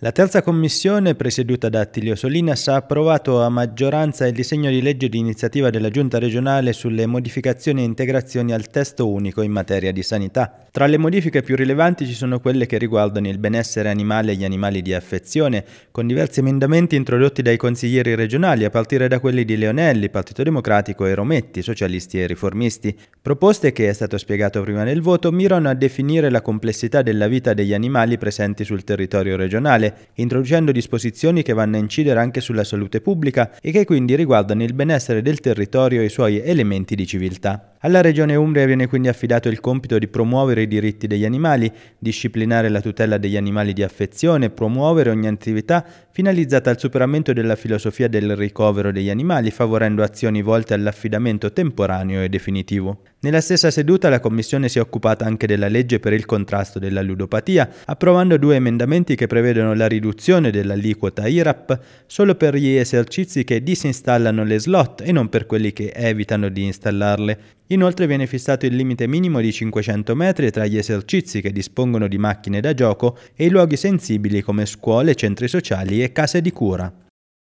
La terza commissione, presieduta da Attilio Solinas, ha approvato a maggioranza il disegno di legge di iniziativa della Giunta regionale sulle modificazioni e integrazioni al testo unico in materia di sanità. Tra le modifiche più rilevanti ci sono quelle che riguardano il benessere animale e gli animali di affezione, con diversi emendamenti introdotti dai consiglieri regionali, a partire da quelli di Leonelli, Partito Democratico e Rometti, socialisti e riformisti. Proposte che, è stato spiegato prima nel voto, mirano a definire la complessità della vita degli animali presenti sul territorio regionale introducendo disposizioni che vanno a incidere anche sulla salute pubblica e che quindi riguardano il benessere del territorio e i suoi elementi di civiltà. Alla Regione Umbria viene quindi affidato il compito di promuovere i diritti degli animali, disciplinare la tutela degli animali di affezione, promuovere ogni attività finalizzata al superamento della filosofia del ricovero degli animali, favorendo azioni volte all'affidamento temporaneo e definitivo. Nella stessa seduta la Commissione si è occupata anche della legge per il contrasto della ludopatia, approvando due emendamenti che prevedono la riduzione dell'aliquota IRAP solo per gli esercizi che disinstallano le slot e non per quelli che evitano di installarle. Inoltre viene fissato il limite minimo di 500 metri tra gli esercizi che dispongono di macchine da gioco e i luoghi sensibili come scuole, centri sociali e case di cura.